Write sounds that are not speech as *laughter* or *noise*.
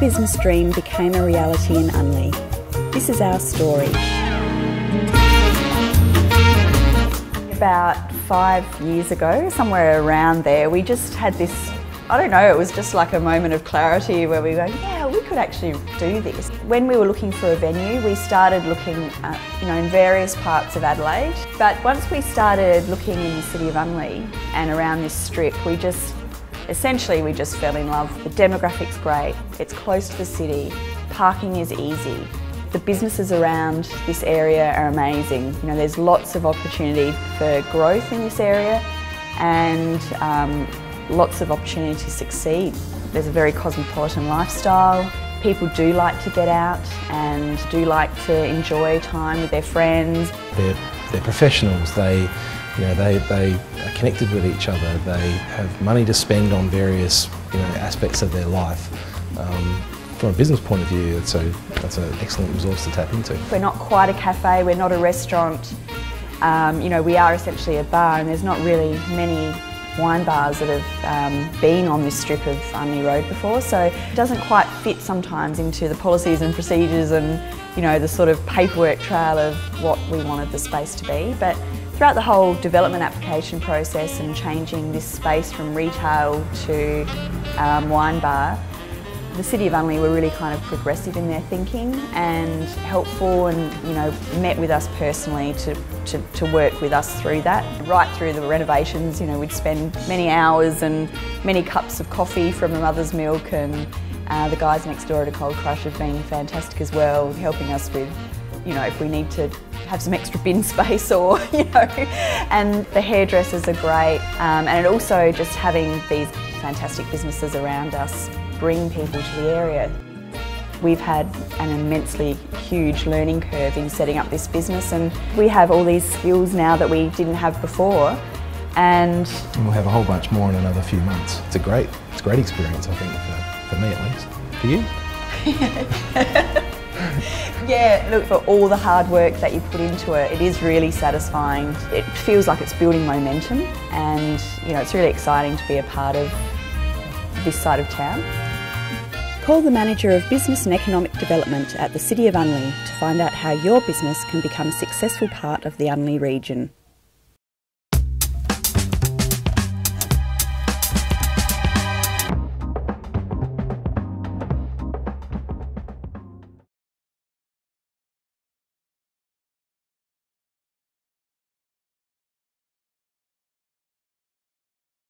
business dream became a reality in Unley. This is our story. About five years ago, somewhere around there, we just had this I don't know, it was just like a moment of clarity where we go, yeah, we could actually do this. When we were looking for a venue, we started looking at, you know, in various parts of Adelaide. But once we started looking in the city of Unley and around this strip, we just, essentially we just fell in love. The demographic's great, it's close to the city, parking is easy. The businesses around this area are amazing. You know, there's lots of opportunity for growth in this area and um, lots of opportunity to succeed. There's a very cosmopolitan lifestyle. People do like to get out and do like to enjoy time with their friends. They're, they're professionals. They, you know, they, they are connected with each other. They have money to spend on various you know, aspects of their life. Um, from a business point of view, a, that's an excellent resource to tap into. We're not quite a cafe, we're not a restaurant. Um, you know, we are essentially a bar and there's not really many wine bars that have um, been on this strip of Unley Road before, so it doesn't quite fit sometimes into the policies and procedures and you know the sort of paperwork trail of what we wanted the space to be. But throughout the whole development application process and changing this space from retail to um, wine bar, the City of Unley were really kind of progressive in their thinking and helpful and, you know, met with us personally to, to, to work with us through that. Right through the renovations, you know, we'd spend many hours and many cups of coffee from the mother's milk and uh, the guys next door at a Cold Crush have been fantastic as well, helping us with you know, if we need to have some extra bin *laughs* space or, you know, and the hairdressers are great. Um, and also just having these fantastic businesses around us bring people to the area. We've had an immensely huge learning curve in setting up this business and we have all these skills now that we didn't have before and we'll have a whole bunch more in another few months. It's a great, it's a great experience I think for, for me at least. For you? *laughs* *laughs* yeah, look, for all the hard work that you put into it, it is really satisfying. It feels like it's building momentum and you know, it's really exciting to be a part of this side of town. Call the Manager of Business and Economic Development at the City of Unley to find out how your business can become a successful part of the Unley region.